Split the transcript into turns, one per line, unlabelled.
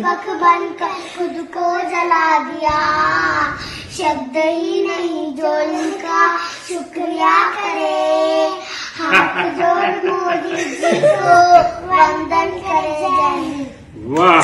दीपक बनकर खुद को जला दिया। शब्द ही नहीं जो इनका शुक्रिया करे। हाथ जोड़ मोदी जी को वंदन करे
वाह।